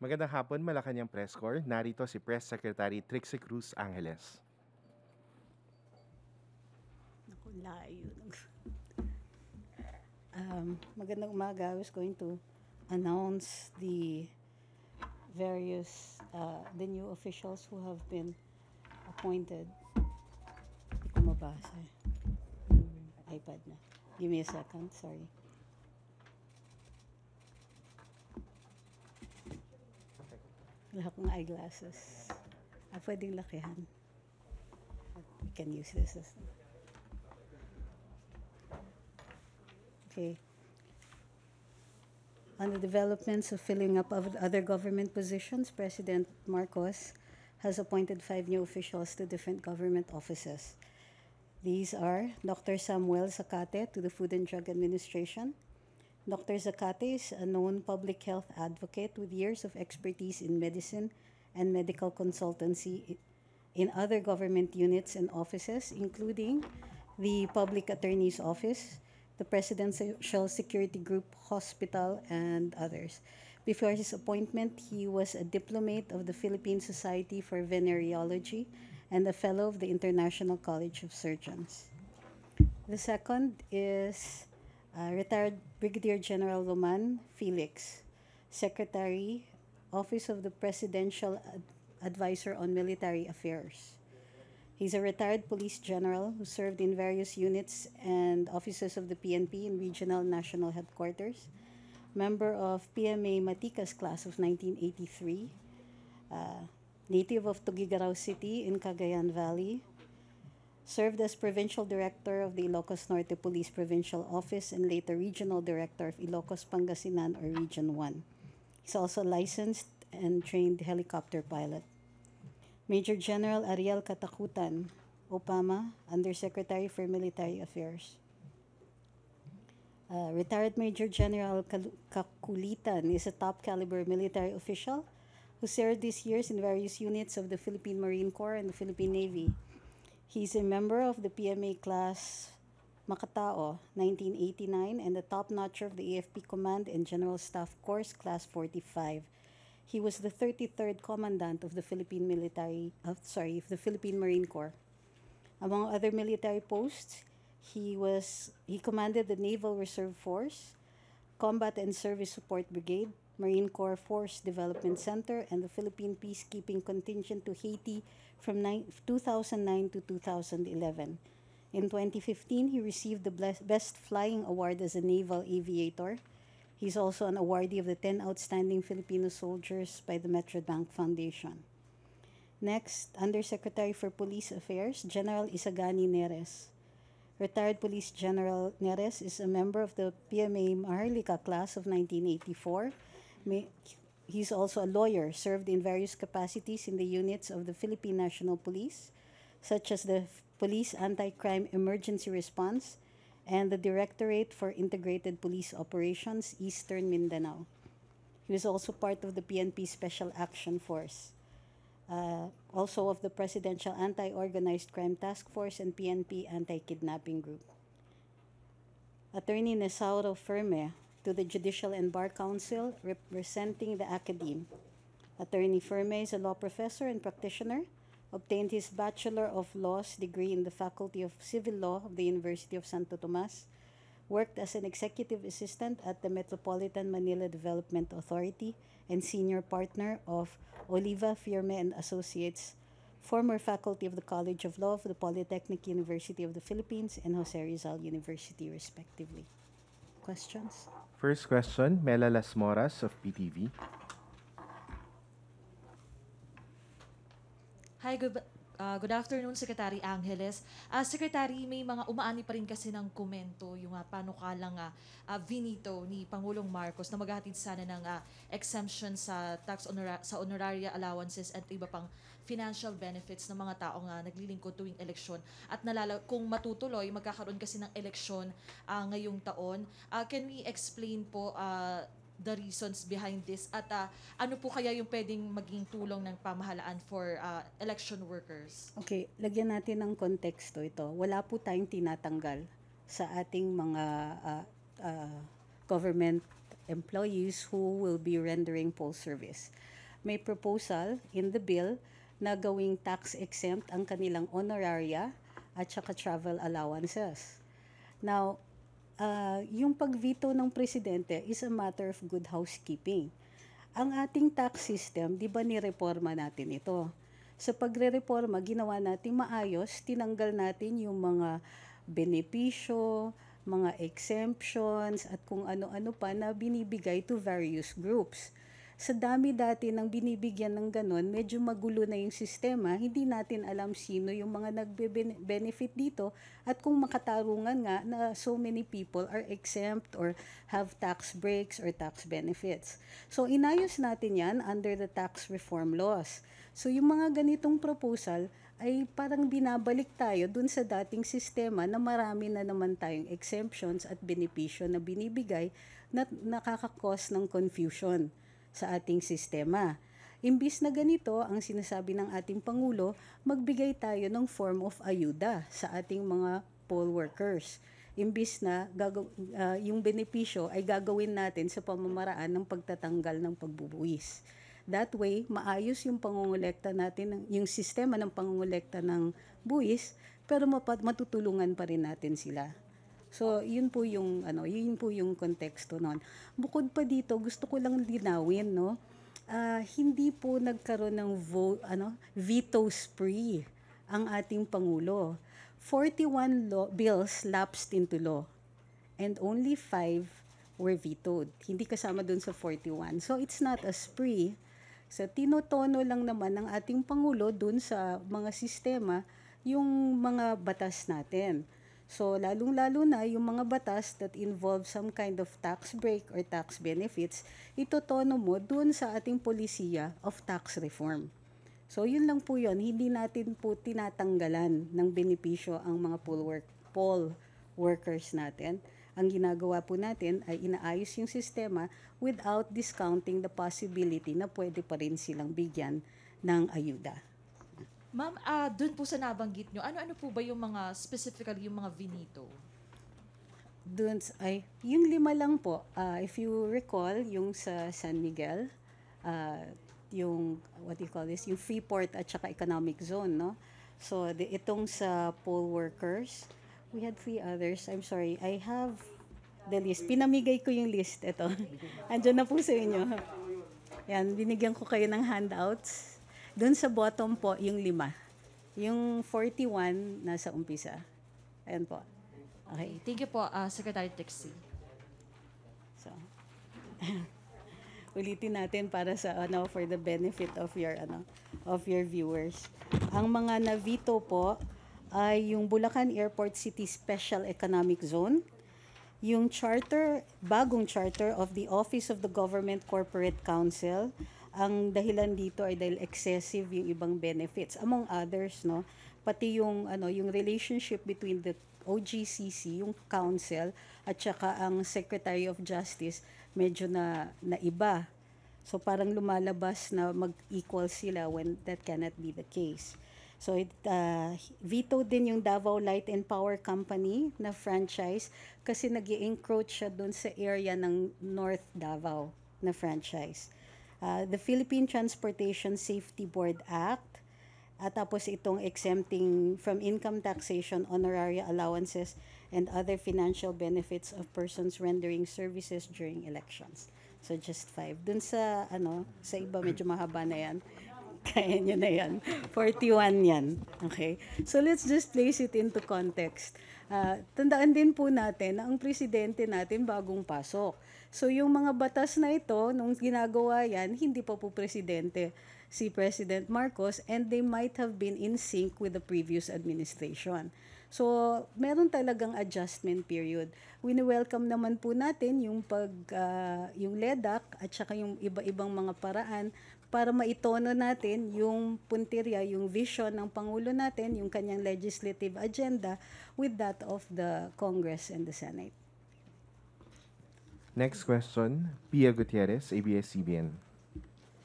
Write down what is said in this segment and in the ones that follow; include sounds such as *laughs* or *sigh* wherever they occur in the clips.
Magandang hapon, Malacanang Press Corps. Narito si Press Secretary Trixie Cruz Angeles. Naku, layo. Um, magandang umaga. I was going to announce the various, uh, the new officials who have been appointed. Hindi ko mabasa. Yung iPad na. Give me a second, sorry. Wala akong eyeglasses. Ah, pwedeng lakihan. We can use this as Okay. On the developments of filling up of other government positions, President Marcos has appointed five new officials to different government offices. These are Dr. Samuel Sakate to the Food and Drug Administration. Dr. Zacate is a known public health advocate with years of expertise in medicine and medical consultancy in other government units and offices, including the Public Attorney's Office, the Presidential Security Group Hospital, and others. Before his appointment, he was a diplomate of the Philippine Society for Venereology and a fellow of the International College of Surgeons. The second is uh, retired Brigadier General Roman Felix, Secretary, Office of the Presidential Ad- Advisor on Military Affairs. He's a retired police general who served in various units and offices of the PNP in regional national headquarters, member of PMA Matikas class of 1983, uh, native of Tugigaraw City in Cagayan Valley, served as provincial director of the Ilocos Norte Police Provincial Office and later regional director of Ilocos Pangasinan or Region 1. He's also licensed and trained helicopter pilot. Major General Ariel Katakutan, Opama, Undersecretary for Military Affairs. Uh, retired Major General Kakulitan is a top caliber military official who served these years in various units of the Philippine Marine Corps and the Philippine Navy. He's a member of the PMA class Makatao 1989 and the top notcher of the AFP Command and General Staff Course Class 45. He was the 33rd Commandant of the Philippine Military, uh, sorry, of the Philippine Marine Corps. Among other military posts, he was he commanded the Naval Reserve Force, Combat and Service Support Brigade, Marine Corps Force Development Center, and the Philippine Peacekeeping Contingent to Haiti from nine, 2009 to 2011. In 2015, he received the Best Flying Award as a naval aviator. He's also an awardee of the 10 Outstanding Filipino Soldiers by the Metrobank Foundation. Next, Undersecretary for Police Affairs, General Isagani Neres. Retired Police General Neres is a member of the PMA Maharlika class of 1984. He's also a lawyer, served in various capacities in the units of the Philippine National Police, such as the Police Anti-Crime Emergency Response and the Directorate for Integrated Police Operations, Eastern Mindanao. He was also part of the PNP Special Action Force uh, also of the Presidential Anti-Organized Crime Task Force and PNP Anti-Kidnapping Group. Attorney Nesauro Ferme to the Judicial and Bar Council representing the Academe. Attorney Ferme is a law professor and practitioner, obtained his Bachelor of Laws degree in the Faculty of Civil Law of the University of Santo Tomas, worked as an executive assistant at the Metropolitan Manila Development Authority and senior partner of Oliva Firme and Associates, former faculty of the College of Law of the Polytechnic University of the Philippines and Jose Rizal University, respectively. Questions? First question, Mela Las Moras of PTV. Hi, good, uh, good afternoon, Secretary Angeles. Uh, Secretary, may mga umaani pa rin kasi ng komento yung uh, panukalang uh, uh, vinito ni Pangulong Marcos na maghahatid sana ng uh, exemption sa tax honora- sa honoraria allowances at iba pang financial benefits ng mga taong uh, naglilingkod tuwing eleksyon. At nalala, kung matutuloy, magkakaroon kasi ng eleksyon uh, ngayong taon. Uh, can we explain po uh, the reasons behind this at uh, ano po kaya yung pwedeng maging tulong ng pamahalaan for uh, election workers? Okay, lagyan natin ng konteksto ito. Wala po tayong tinatanggal sa ating mga uh, uh, government employees who will be rendering poll service. may proposal in the bill na gawing tax exempt ang kanilang honoraria at saka travel allowances. Now, uh, yung pag-veto ng presidente is a matter of good housekeeping. Ang ating tax system, di ba nireforma natin ito? Sa pagre-reforma, ginawa natin maayos, tinanggal natin yung mga benepisyo, mga exemptions, at kung ano-ano pa na binibigay to various groups. Sa dami dati ng binibigyan ng ganon, medyo magulo na yung sistema, hindi natin alam sino yung mga nagbe-benefit dito at kung makatarungan nga na so many people are exempt or have tax breaks or tax benefits. So inayos natin yan under the tax reform laws. So yung mga ganitong proposal, ay parang binabalik tayo dun sa dating sistema na marami na naman tayong exemptions at benepisyo na binibigay na nakakakos ng confusion sa ating sistema. Imbis na ganito, ang sinasabi ng ating Pangulo, magbigay tayo ng form of ayuda sa ating mga poll workers. Imbis na gagaw- uh, yung benepisyo ay gagawin natin sa pamamaraan ng pagtatanggal ng pagbubuwis. That way, maayos yung pangungulekta natin, yung sistema ng pangungulekta ng buwis, pero matutulungan pa rin natin sila. So, yun po yung ano, yun po yung konteksto noon. Bukod pa dito, gusto ko lang linawin, no. Uh, hindi po nagkaroon ng vote, ano, veto spree ang ating pangulo. 41 law, bills lapsed into law and only 5 were vetoed. Hindi kasama dun sa 41. So, it's not a spree So, tinotono lang naman ng ating Pangulo dun sa mga sistema yung mga batas natin. So, lalong-lalo na yung mga batas that involve some kind of tax break or tax benefits, itotono mo dun sa ating polisiya of tax reform. So, yun lang po yun. Hindi natin po tinatanggalan ng benepisyo ang mga poll, work, poll workers natin ang ginagawa po natin ay inaayos yung sistema without discounting the possibility na pwede pa rin silang bigyan ng ayuda. Ma'am, uh, dun po sa nabanggit nyo, ano-ano po ba yung mga, specifically yung mga vinito? Dun, ay, yung lima lang po. Uh, if you recall, yung sa San Miguel, uh, yung, what do you call this, yung Freeport at saka economic zone, no? So, the, itong sa poll workers, We had three others. I'm sorry. I have the list. Pinamigay ko yung list. Ito. *laughs* Andiyan na po sa inyo. Yan, binigyan ko kayo ng handouts. Doon sa bottom po, yung lima. Yung 41, nasa umpisa. Ayan po. Okay. Thank you po, uh, Secretary Trixie. So, *laughs* ulitin natin para sa ano for the benefit of your ano of your viewers. Ang mga na-veto po ay yung Bulacan Airport City Special Economic Zone, yung charter, bagong charter of the Office of the Government Corporate Council. Ang dahilan dito ay dahil excessive yung ibang benefits among others no? Pati yung ano yung relationship between the OGCC yung council at saka ang Secretary of Justice medyo na naiba. So parang lumalabas na mag-equal sila when that cannot be the case. So it uh, veto din yung Davao Light and Power Company na franchise kasi nag encroach siya doon sa area ng North Davao na franchise. Uh, the Philippine Transportation Safety Board Act at tapos itong exempting from income taxation honoraria allowances and other financial benefits of persons rendering services during elections. So just five. Dun sa ano, sa iba medyo mahaba na yan. *laughs* Kaya nyo na yan. 41 yan. Okay? So let's just place it into context. Uh, tandaan din po natin na ang presidente natin bagong pasok. So yung mga batas na ito, nung ginagawa yan, hindi pa po presidente si President Marcos and they might have been in sync with the previous administration. So, meron talagang adjustment period. Wini-welcome naman po natin yung pag uh, yung LEDAC at saka yung iba-ibang mga paraan para maitono natin yung puntirya, yung vision ng Pangulo natin, yung kanyang legislative agenda with that of the Congress and the Senate. Next question, Pia Gutierrez, ABS-CBN.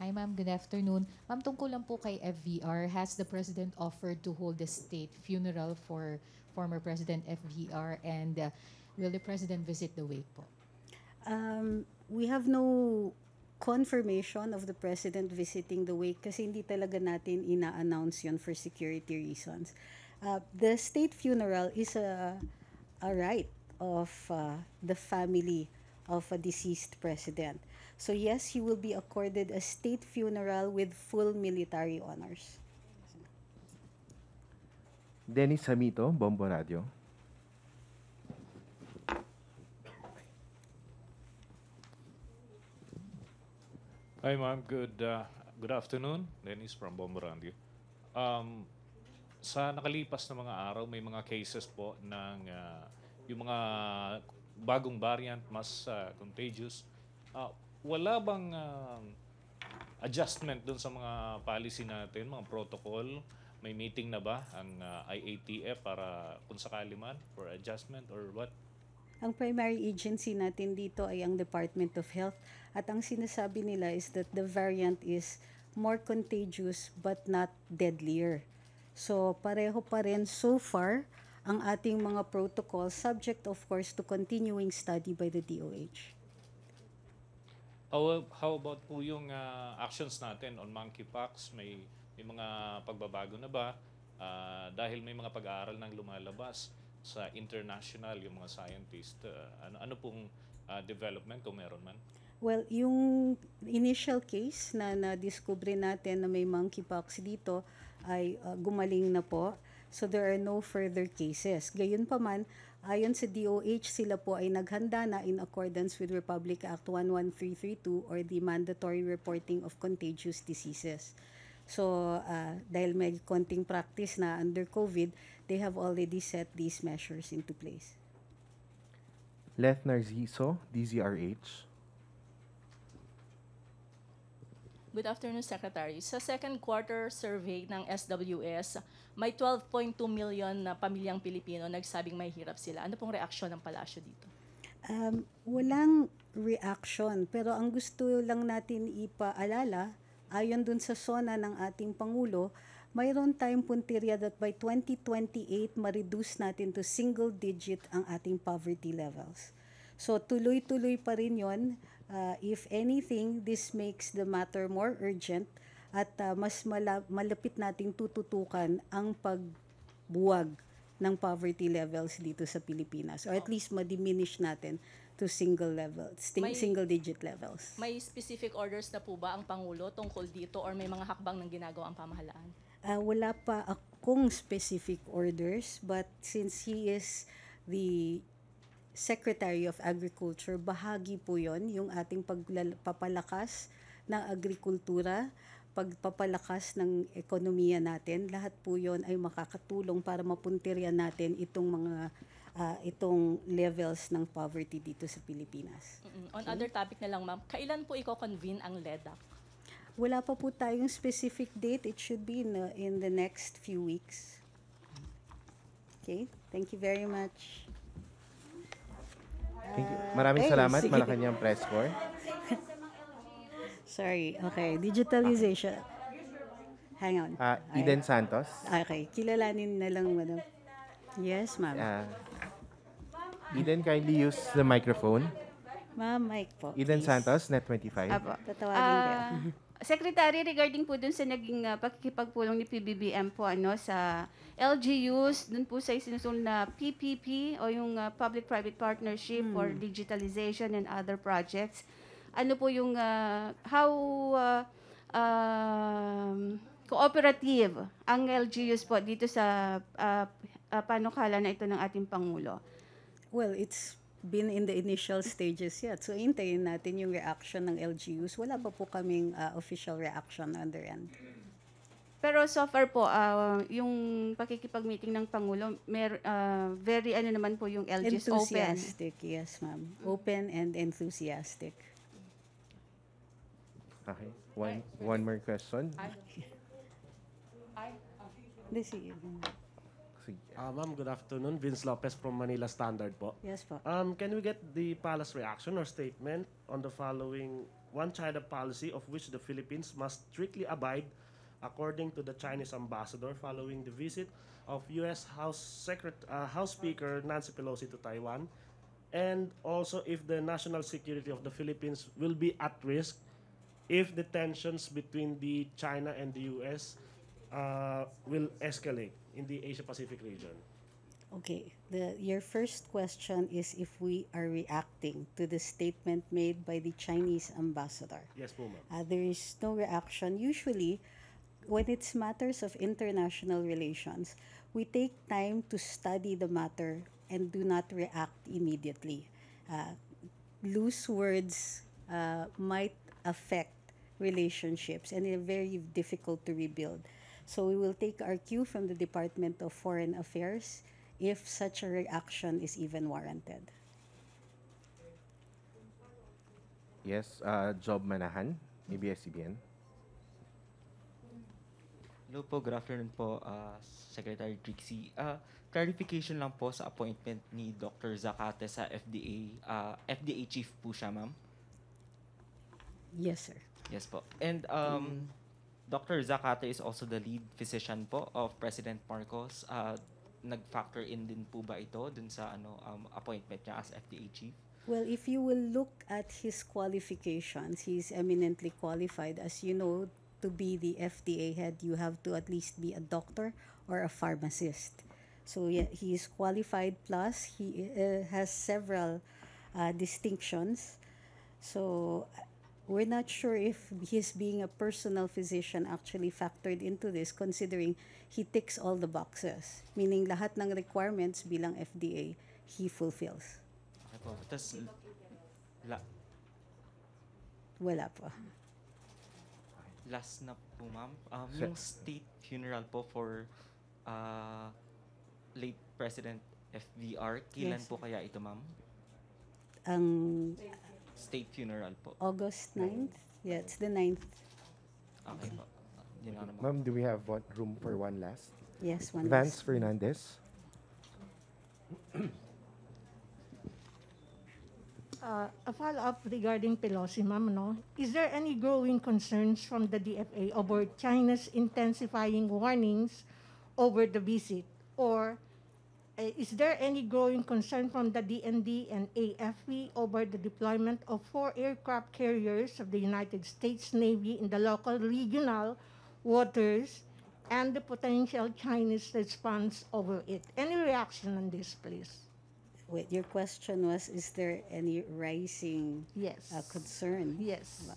Hi ma'am, good afternoon. Ma'am, tungkol lang po kay FVR, has the President offered to hold a state funeral for former President FVR and uh, will the President visit the wake po? Um, we have no confirmation of the president visiting the wake kasi hindi talaga natin ina-announce yun for security reasons. Uh, the state funeral is a, a right of uh, the family of a deceased president. So yes, he will be accorded a state funeral with full military honors. Dennis Hamito, Bombo Radio. Hi, ma'am. Good uh, good afternoon. Dennis from Bomborandi. Um, sa nakalipas na mga araw, may mga cases po ng uh, yung mga bagong variant mas uh, contagious. Uh, wala bang uh, adjustment doon sa mga policy natin, mga protocol? May meeting na ba ang uh, IATF para kung sakali man for adjustment or what? Ang primary agency natin dito ay ang Department of Health at ang sinasabi nila is that the variant is more contagious but not deadlier. So pareho pa rin so far ang ating mga protocols subject of course to continuing study by the DOH. How, how about po yung uh, actions natin on monkeypox? May, may mga pagbabago na ba? Ah, dahil may mga pag-aaral nang lumalabas sa international, yung mga scientist. ah, ano, ano pong ah, development kung meron man? Well, yung initial case na na-discover natin na may monkeypox dito ay uh, gumaling na po. So there are no further cases. Gayunpaman, ayon sa DOH, sila po ay naghanda na in accordance with Republic Act 11332 or the mandatory reporting of contagious diseases. So uh, dahil may konting practice na under COVID, they have already set these measures into place. Leth Narciso, DZRH. Good afternoon, Secretary. Sa second quarter survey ng SWS, may 12.2 million na pamilyang Pilipino nagsabing may hirap sila. Ano pong reaksyon ng palasyo dito? Um, walang reaction, pero ang gusto lang natin ipaalala, ayon dun sa SONA ng ating Pangulo, mayroon tayong puntirya that by 2028, ma-reduce natin to single digit ang ating poverty levels. So tuloy-tuloy pa rin yon. Uh, if anything, this makes the matter more urgent at uh, mas mala- malapit nating tututukan ang pagbuwag ng poverty levels dito sa Pilipinas or at least ma-diminish natin to single level, May- single digit levels. May specific orders na po ba ang Pangulo tungkol dito or may mga hakbang ng ginagawa ang pamahalaan? Uh, wala pa akong specific orders but since he is the Secretary of Agriculture, bahagi po yon yung ating pagpapalakas ng agrikultura, pagpapalakas ng ekonomiya natin. Lahat po yon ay makakatulong para mapuntiryan natin itong mga ah, itong levels ng poverty dito sa Pilipinas. Mm-mm. On other topic na lang, ma'am, kailan po i-convene ang LEDAC? Wala pa po tayong specific date. It should be in the, in the next few weeks. Okay, thank you very much. Thank you. Maraming Ay, salamat, sige. Malacanang Press Corps. *laughs* Sorry. Okay, digitalization. Hang on. Ah, Eden Santos. Okay, kilalanin na lang, madam. Yes, ma'am. Ah, Eden, kindly use the microphone. Ma'am, mic po. Eden please. Santos, Net25. Apo. Tatawagin kayo. *laughs* Secretary, regarding po dun sa naging ah, pakikipagpulong ni PBBM po ano sa LGUs, dun po sa isinusul na PPP o yung ah, Public-Private Partnership for Digitalization and Other Projects. Ano po yung ah, how ah, um, cooperative ang LGUs po dito sa ah, ah, panukala na ito ng ating Pangulo? Well, it's been in the initial stages yet. So, hintayin natin yung reaction ng LGUs. Wala pa po kaming ah, official reaction on their end. Pero so far po, ah, yung pakikipag-meeting ng Pangulo, mer, ah, very ano naman po yung LG's open. Enthusiastic, yes, ma'am. Open and enthusiastic. Okay. One, one more question. Hindi, sige. Sige. Uh, ma'am, good afternoon. Vince Lopez from Manila Standard po. Yes po. Um, can we get the palace reaction or statement on the following one-China policy of which the Philippines must strictly abide according to the Chinese ambassador following the visit of U.S. House, Secret, uh, House Speaker Nancy Pelosi to Taiwan? And also if the national security of the Philippines will be at risk if the tensions between the China and the US uh, will escalate in the Asia Pacific region? Okay, the your first question is if we are reacting to the statement made by the Chinese ambassador. Yes po, ma'am. Uh, there is no reaction. Usually, when it's matters of international relations, we take time to study the matter and do not react immediately. Uh, loose words uh, might affect relationships and they're very difficult to rebuild. So we will take our cue from the Department of Foreign Affairs if such a reaction is even warranted. Yes, uh, Job Manahan, ABS-CBN. Hello po, good afternoon po, uh, Secretary Trixie. Uh, clarification lang po sa appointment ni Dr. Zacate sa FDA. Uh, FDA chief po siya, ma'am? Yes, sir. Yes po. And um, Dr. Zacate is also the lead physician po of President Marcos. Uh, nag-factor in din po ba ito dun sa ano um, appointment niya as FDA chief? Well, if you will look at his qualifications, he's eminently qualified. As you know, to be the FDA head, you have to at least be a doctor or a pharmacist. So yeah, he is qualified. Plus, he uh, has several uh, distinctions. So we're not sure if his being a personal physician actually factored into this, considering he ticks all the boxes. Meaning lahat ng requirements bilang FDA, he fulfills. Okay po. Tapos, la, Wala po. last na po, ma'am. Um, yung state funeral po for uh, late President FVR, kailan Yes. po kaya ito, ma'am? Ang State funeral po. August 9th? Yeah, it's the 9th. Okay po. Yun lang naman. Ma'am, do we have one, room for one last? Yes, one Vance last. Fernandez. Uh, a follow-up regarding Pelosi, ma'am, no? Is there any growing concerns from the DFA over China's intensifying warnings over the visit? Or is there any growing concern from the DND and AFP over the deployment of four aircraft carriers of the United States Navy in the local regional waters and the potential Chinese response over it? Any reaction on this, please? Wait, your question was, is there any rising Yes. uh, concern? Yes.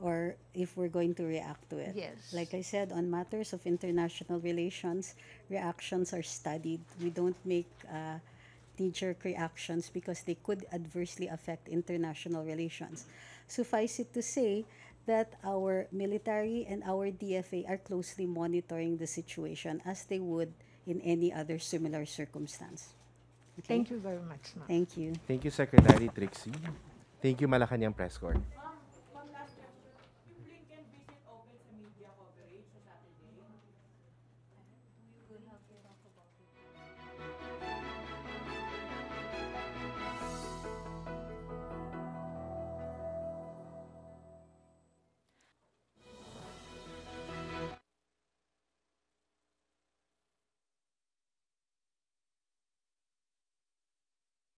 Or if we're going to react to it? Yes. Like I said, on matters of international relations, reactions are studied. We don't make uh, knee-jerk reactions because they could adversely affect international relations. Suffice it to say that our military and our DFA are closely monitoring the situation as they would in any other similar circumstance. Okay? Thank you very much, ma'am. Thank you. Thank you, Secretary Trixie. Thank you, Malacanang Press Corps.